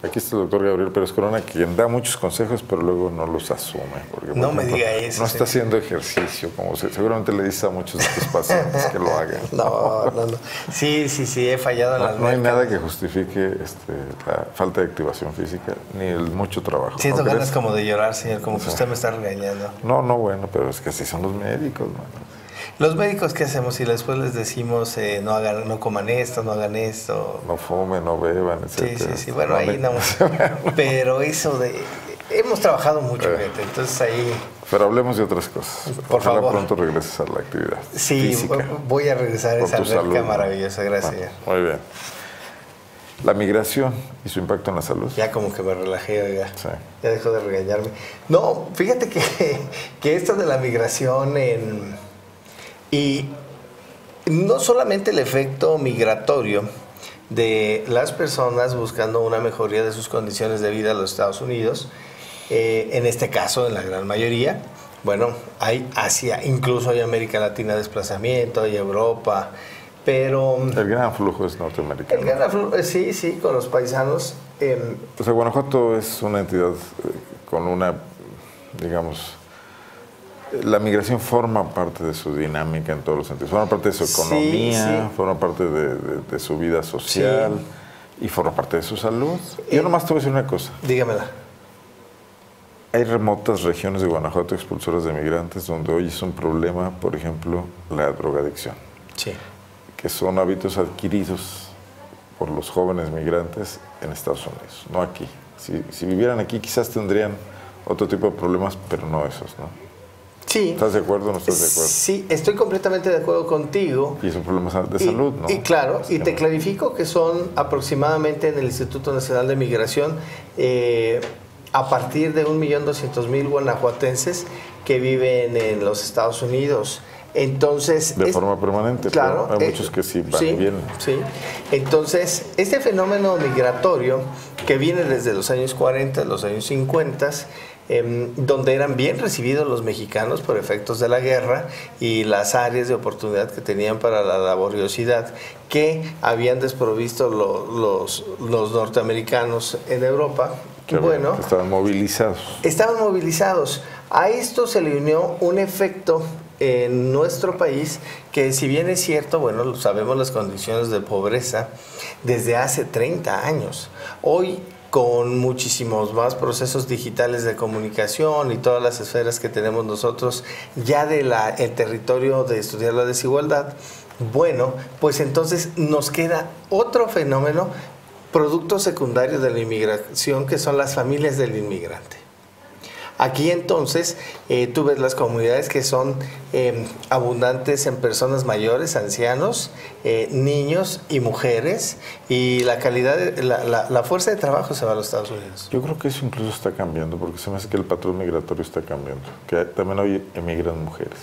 Aquí está el doctor Gabriel Pérez Corona, quien da muchos consejos, pero luego no los asume. Porque, no me diga eso. No está haciendo ejercicio, como seguramente le dice a muchos de tus pacientes que lo hagan. No, no, no. Sí, sí, sí, he fallado en no, las No hay nada que justifique este, la falta de activación física, ni el mucho trabajo. Siento ganas como de llorar, señor, como que usted me está regañando. No, no, bueno, pero es que así son los médicos, mano. Los médicos, ¿qué hacemos? Si después les decimos eh, no hagan, no coman esto, no hagan esto. No fumen, no beban, etc. Sí, sí, sí. Bueno, ahí no. Pero eso de. Hemos trabajado mucho, Eh. gente, entonces ahí. Pero hablemos de otras cosas. Por Ojalá favor. pronto regreses a la actividad. Sí, física. voy a regresar a esa alberca maravillosa. Gracias. Ah, muy bien. La migración y su impacto en la salud. Ya como que me relajé, oiga. Sí. Ya dejó de regañarme. No, fíjate que, que esto de la migración en, y no solamente el efecto migratorio de las personas buscando una mejoría de sus condiciones de vida en los Estados Unidos, eh, en este caso, en la gran mayoría, bueno, hay Asia, incluso hay América Latina desplazamiento, hay Europa, pero El gran flujo es norteamericano. el gran aflu- eh, sí, sí, con los paisanos. em, O sea, Guanajuato es una entidad eh, con una, digamos, eh, la migración forma parte de su dinámica en todos los sentidos. Forma parte de su economía, sí. forma parte de, de- de su vida social y forma parte de su salud. Yo Eh, nomás te voy a decir una cosa. dígamela. Hay remotas regiones de Guanajuato expulsoras de migrantes donde hoy es un problema, por ejemplo, la drogadicción, Sí. que son hábitos adquiridos por los jóvenes migrantes en Estados Unidos, no aquí. Si, si vivieran aquí quizás tendrían otro tipo de problemas, pero no esos, ¿no? Sí. ¿Estás de acuerdo o no estás de acuerdo? Sí, estoy completamente de acuerdo contigo. Y son problemas de Y- salud, ¿no? Y claro, y te clarifico que son aproximadamente en el Instituto Nacional de Migración eh, a partir de 1.200.000 guanajuatenses que viven en los Estados Unidos. Entonces, De es- forma permanente, Claro, hay eh, muchos que sí van sí, y vienen. Sí. Entonces, este fenómeno migratorio que viene desde los años 40, los años 50, em, donde eran bien recibidos los mexicanos por efectos de la guerra y las áreas de oportunidad que tenían para la laboriosidad que habían desprovisto lo- los, los norteamericanos en Europa. Que, bueno, estaban movilizados. Estaban movilizados. A esto se le unió un efecto en nuestro país que si bien es cierto, bueno, sabemos las condiciones de pobreza desde hace 30 años. Hoy con muchísimos más procesos digitales de comunicación y todas las esferas que tenemos nosotros ya del el territorio de estudiar la desigualdad, bueno, pues entonces nos queda otro fenómeno, producto secundario de la inmigración, que son las familias del inmigrante. Aquí entonces eh, tú ves las comunidades que son eh, abundantes en personas mayores, ancianos, eh, niños y mujeres y la calidad, de- la, la- la fuerza de trabajo se va a los Estados Unidos. Yo creo que eso incluso está cambiando, porque se me hace que el patrón migratorio está cambiando, que también hoy emigran mujeres.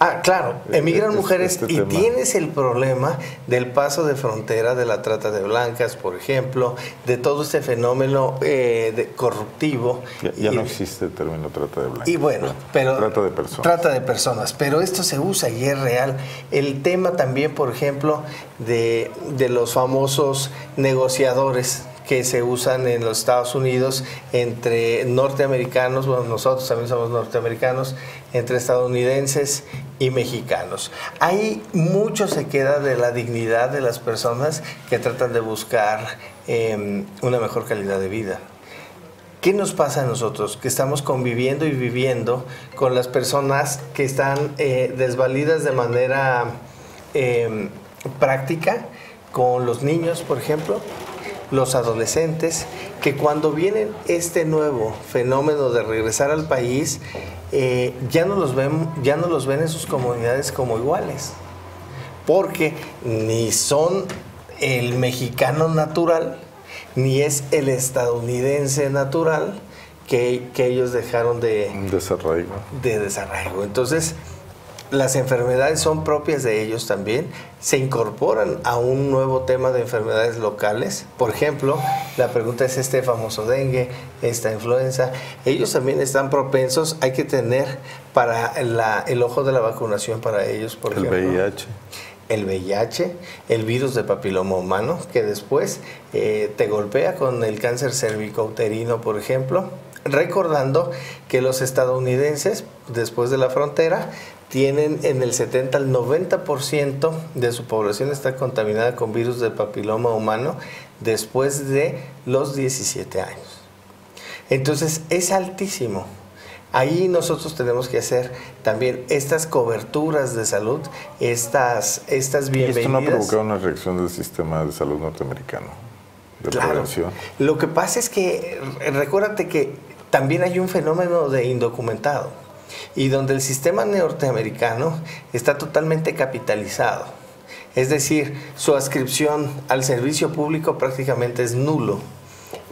Ah, claro, emigran Este- mujeres este y tema. tienes el problema del paso de frontera, de la trata de blancas, por ejemplo, de todo este fenómeno eh, de corruptivo. Ya, ya Y- no existe el término trata de blancas. Y bueno, pero... Trata de personas. Trata de personas, pero esto se usa y es real. El tema también, por ejemplo, de, de los famosos negociadores que se usan en los Estados Unidos entre norteamericanos, bueno, nosotros también somos norteamericanos, entre estadounidenses y mexicanos. Ahí mucho se queda de la dignidad de las personas que tratan de buscar eh, una mejor calidad de vida. ¿Qué nos pasa a nosotros que estamos conviviendo y viviendo con las personas que están eh, desvalidas de manera eh, práctica, con los niños, por ejemplo, los adolescentes, que cuando vienen este nuevo fenómeno de regresar al país, eh, ya, no los ya no los ven en sus comunidades como iguales, porque ni son el mexicano natural, ni es el estadounidense natural que, que ellos dejaron de, desarraigo. de desarraigo. Entonces, las enfermedades son propias de ellos también, se incorporan a un nuevo tema de enfermedades locales. Por ejemplo, la pregunta es este famoso dengue, esta influenza. Ellos también están propensos, hay que tener para la- el ojo de la vacunación para ellos, por El ejemplo. VIH. El VIH, el virus de papiloma humano, que después eh, te golpea con el cáncer cervicouterino, por ejemplo, recordando que los estadounidenses, después de la frontera, tienen en el 70 al 90% de su población está contaminada con virus de papiloma humano después de los 17 años. Entonces es altísimo. Ahí nosotros tenemos que hacer también estas coberturas de salud, estas, estas bienvenidas. esto no ha provocado una reacción del sistema de salud norteamericano, de prevención. Lo que pasa es que, recuérdate que también hay un fenómeno de indocumentado y donde el sistema norteamericano está totalmente capitalizado. Es decir, su adscripción al servicio público prácticamente es nulo.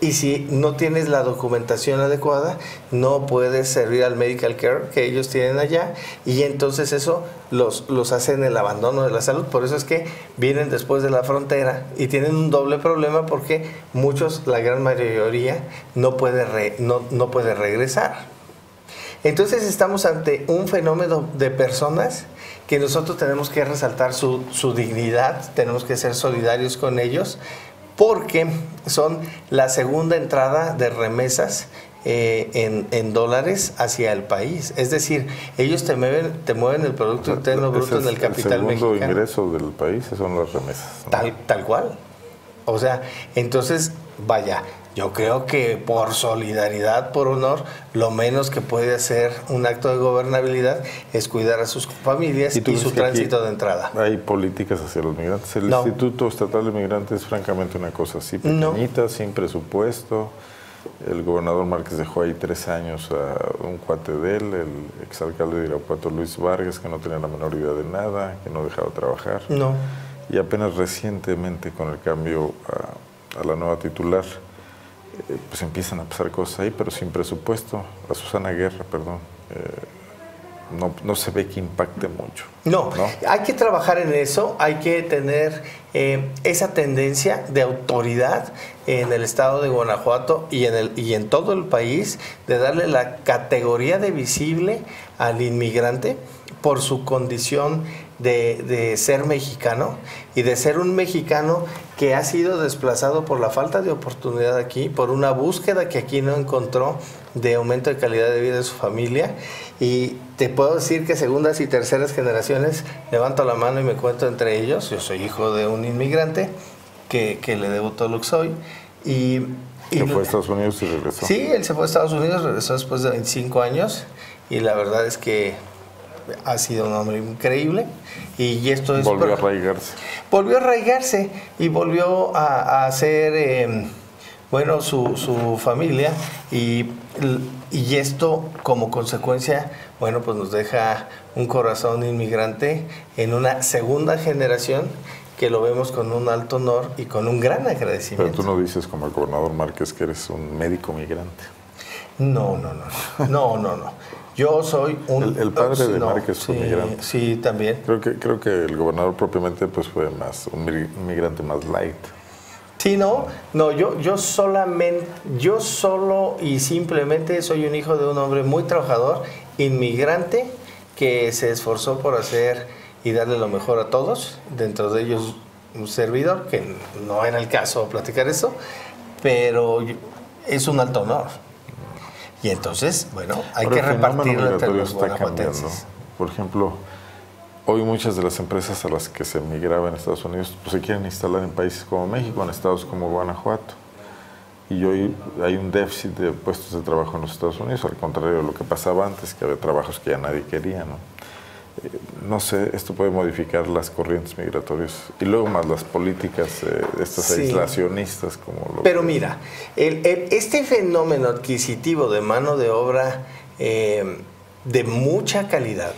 Y si no tienes la documentación adecuada, no puedes servir al medical care que ellos tienen allá y entonces eso los, los hace en el abandono de la salud. Por eso es que vienen después de la frontera y tienen un doble problema porque muchos, la gran mayoría, no puede, no, no puede regresar. Entonces estamos ante un fenómeno de personas que nosotros tenemos que resaltar su, su dignidad, tenemos que ser solidarios con ellos porque son la segunda entrada de remesas eh, en, dólares hacia el país. Es decir, ellos te mueven, te mueven el Producto Interno Bruto en el capital mexicano. El segundo ingreso del país son las remesas. Tal, tal cual. O sea, entonces, vaya, yo creo que por solidaridad, por honor, lo menos que puede hacer un acto de gobernabilidad es cuidar a sus familias y, su tránsito de entrada. Hay políticas hacia los migrantes. El Instituto Estatal de Migrantes es francamente una cosa así, pequeñita, sin presupuesto. El gobernador Márquez dejó ahí tres años a un cuate de él, el exalcalde de Irapuato, Luis Vargas, que no tenía la menor idea de nada, que no dejaba trabajar. No. Y apenas recientemente, con el cambio a la nueva titular, eh, pues empiezan a pasar cosas ahí, pero sin presupuesto. La Susana Guerra, perdón. Eh, no, se ve que impacte mucho. No, hay que trabajar en eso, hay que tener eh, esa tendencia de autoridad en el estado de Guanajuato y en, el, y en todo el país de darle la categoría de visible al inmigrante por su condición de, ser mexicano y de ser un mexicano que ha sido desplazado por la falta de oportunidad aquí, por una búsqueda que aquí no encontró de aumento de calidad de vida de su familia. Y te puedo decir que segundas y terceras generaciones, levanto la mano y me cuento entre ellos, yo soy hijo de un inmigrante que, que le debo todo lo que soy. Y, y fue a Estados Unidos y regresó. Sí, él se fue a Estados Unidos, regresó después de 25 años y la verdad es que ha sido un hombre increíble y esto es... Volvió a arraigarse. Volvió a arraigarse y volvió a, hacer, em, bueno, su, su familia y, y, esto como consecuencia, bueno, pues nos deja un corazón inmigrante en una segunda generación que lo vemos con un alto honor y con un gran agradecimiento. Pero tú no dices como el gobernador Márquez que eres un médico migrante. No, no, no, no, no, no. Yo soy un... El, padre de Márquez fue migrante. Sí, también. Creo que, creo que el gobernador propiamente pues fue más, un migrante más light. Sí, no, no, yo, yo solamente, yo solo y simplemente soy un hijo de un hombre muy trabajador, inmigrante, que se esforzó por hacer y darle lo mejor a todos, dentro de ellos un servidor, que no era el caso platicar eso, pero es un alto honor. Y entonces, bueno, hay que repartirlo entre los guanajuatenses. Por ejemplo, hoy muchas de las empresas a las que se emigraba en Estados Unidos pues, se quieren instalar en países como México, en estados como Guanajuato. Y hoy hay un déficit de puestos de trabajo en los Estados Unidos, al contrario de lo que pasaba antes, que había trabajos que ya nadie quería. ¿no? No sé, esto puede modificar las corrientes migratorias y luego más las políticas eh, estas aislacionistas como lo Pero mira, este fenómeno adquisitivo de mano de obra eh, de mucha calidad,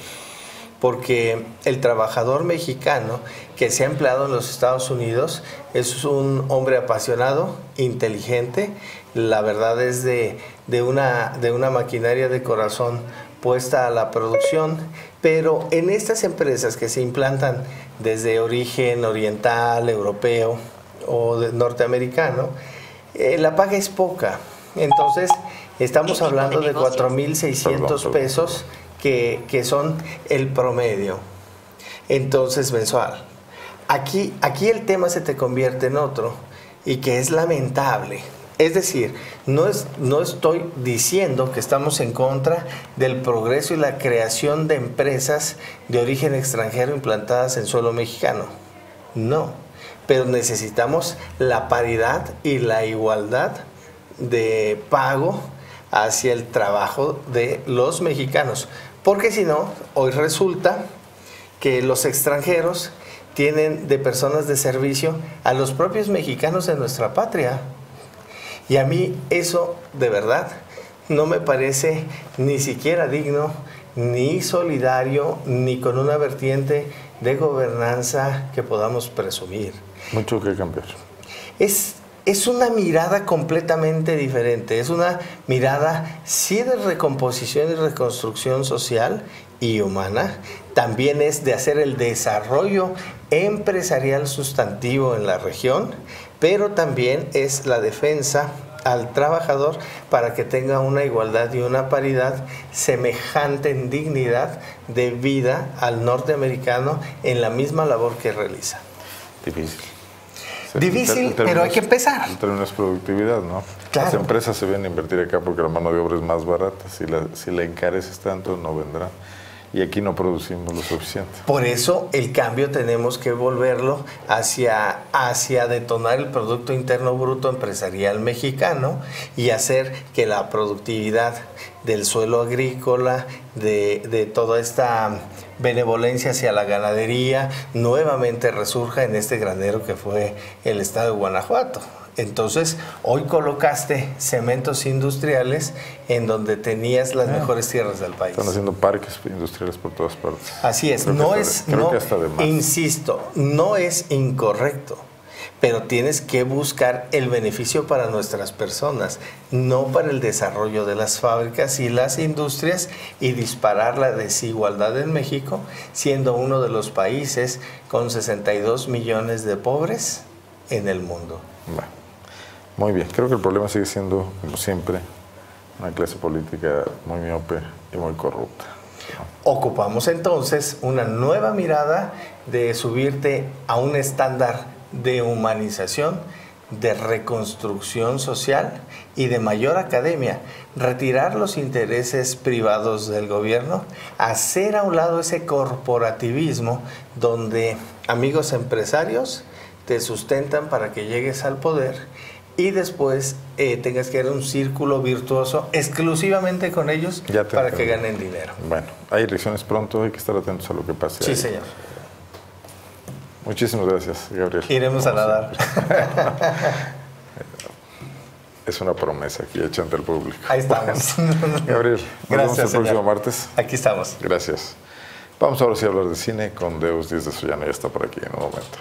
porque el trabajador mexicano que se ha empleado en los Estados Unidos es un hombre apasionado, inteligente, la verdad es de, de, una, de una maquinaria de corazón puesta a la producción, pero en estas empresas que se implantan desde origen oriental, europeo o norteamericano, eh, la paga es poca. Entonces, estamos hablando de 4.600 pesos que, que son el promedio. Entonces, mensual. aquí, aquí el tema se te convierte en otro y que es lamentable. Es decir, no, es, no estoy diciendo que estamos en contra del progreso y la creación de empresas de origen extranjero implantadas en suelo mexicano. No, pero necesitamos la paridad y la igualdad de pago hacia el trabajo de los mexicanos. Porque si no, hoy resulta que los extranjeros tienen de personas de servicio a los propios mexicanos de nuestra patria. Y a mí eso de verdad no me parece ni siquiera digno, ni solidario, ni con una vertiente de gobernanza que podamos presumir. Mucho que cambiar. Es, es una mirada completamente diferente, es una mirada sí de recomposición y reconstrucción social y humana, también es de hacer el desarrollo empresarial sustantivo en la región, pero también es la defensa al trabajador para que tenga una igualdad y una paridad semejante en dignidad de vida al norteamericano en la misma labor que realiza. Difícil. Difícil, pero hay que empezar. El término es productividad, ¿no? Las empresas se vienen a invertir acá porque la mano de obra es más barata. Si la, si la encareces tanto, no vendrán y aquí no producimos lo suficiente. Por eso el cambio tenemos que volverlo hacia, hacia detonar el Producto Interno Bruto Empresarial Mexicano y hacer que la productividad del suelo agrícola, de, de toda esta benevolencia hacia la ganadería, nuevamente resurja en este granero que fue el estado de Guanajuato. Entonces, hoy colocaste cementos industriales en donde tenías las ah. mejores tierras del país. Están haciendo parques industriales por todas partes. Así es, no es, no, insisto, no es incorrecto, pero tienes que buscar el beneficio para nuestras personas, no para el desarrollo de las fábricas y las industrias y disparar la desigualdad en México, siendo uno de los países con 62 millones de pobres en el mundo. Muy bien, creo que el problema sigue siendo, como siempre, una clase política muy miope y muy corrupta. Ocupamos entonces una nueva mirada de subirte a un estándar de humanización, de reconstrucción social y de mayor academia, retirar los intereses privados del gobierno, hacer a un lado ese corporativismo donde amigos empresarios te sustentan para que llegues al poder y después eh, tengas que a un círculo virtuoso exclusivamente con ellos para que ganen dinero. Bueno, hay elecciones pronto, hay que estar atentos a lo que pase. Sí, señor. Muchísimas gracias, Gabriel. Iremos a nadar. es una promesa aquí hecha ante el público. Ahí estamos. Gabriel, nos gracias, vemos el próximo martes. Aquí estamos. Gracias. Vamos ahora sí a hablar de cine con Deus Díaz de Sollano, ya está por aquí en un momento.